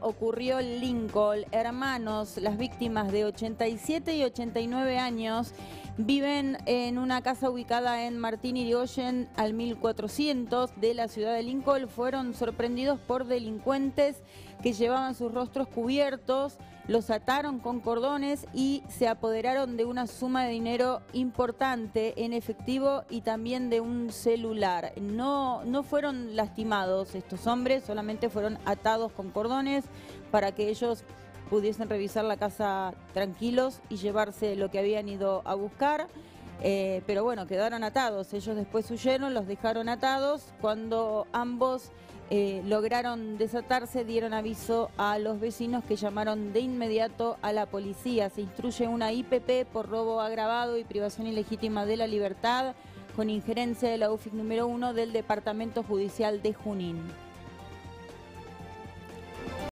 ocurrió en Lincoln. Hermanos, las víctimas de 87 y 89 años viven en una casa ubicada en Martín Irigoyen al 1400 de la ciudad de Lincoln. Fueron sorprendidos por delincuentes que llevaban sus rostros cubiertos, los ataron con cordones y se apoderaron de una suma de dinero importante en efectivo y también de un celular. No, no fueron lastimados estos hombres, solamente fueron atados con cordones para que ellos pudiesen revisar la casa tranquilos y llevarse lo que habían ido a buscar. Eh, pero bueno, quedaron atados. Ellos después huyeron, los dejaron atados. Cuando ambos eh, lograron desatarse, dieron aviso a los vecinos que llamaron de inmediato a la policía. Se instruye una IPP por robo agravado y privación ilegítima de la libertad con injerencia de la UFIC número 1 del Departamento Judicial de Junín.